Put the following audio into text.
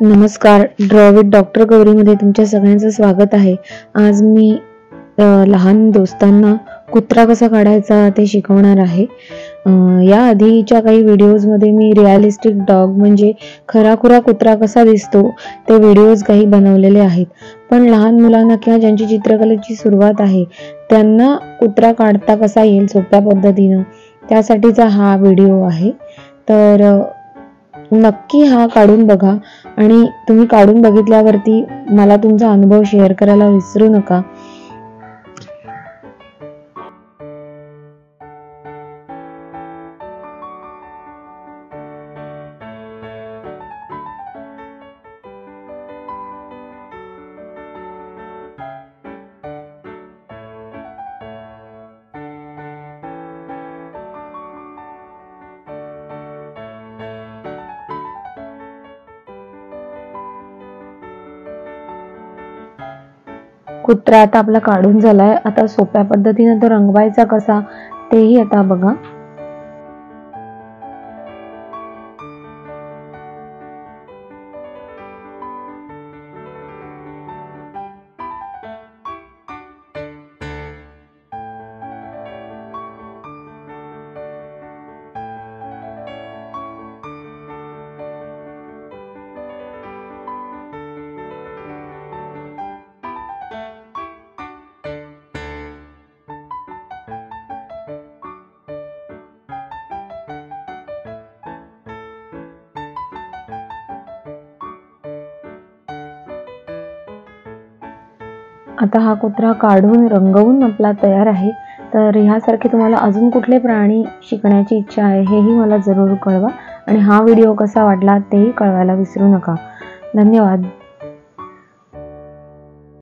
नमस्कार. ड्रॉविड डॉक्टर गौरीमध्ये तुमच्या सगळ्यांचं स्वागत आहे. आज मी लहान दोस्तांना कुत्रा कसा काढायचा ते शिकवणार आहे. या आधीच्या काही व्हिडिओजमध्ये मी रिअलिस्टिक डॉग म्हणजे खराखुरा कुत्रा कसा दिसतो ते व्हिडिओज काही बनवलेले आहेत. पण लहान मुलांना किंवा ज्यांची चित्रकलेची सुरुवात आहे त्यांना कुत्रा काढता कसा येईल सोप्या पद्धतीनं त्यासाठीचा हा व्हिडिओ आहे. तर नक्की हा काढून बघा. आणि तुम्ही काढून बघितल्यावरती मला तुमचा अनुभव शेअर करायला विसरू नका. कुत्रा आता आपला काढून झालाय. आता सोप्या पद्धतीने तो रंगवायचा कसा तेही आता बघा. आता हा कुत्रा काढून रंगवून आपला तयार आहे. तर ह्यासारखे तुम्हाला अजून कुठले प्राणी शिकण्याची इच्छा आहे हेही मला जरूर कळवा. आणि हा व्हिडिओ कसा वाटला तेही कळवायला विसरू नका. धन्यवाद.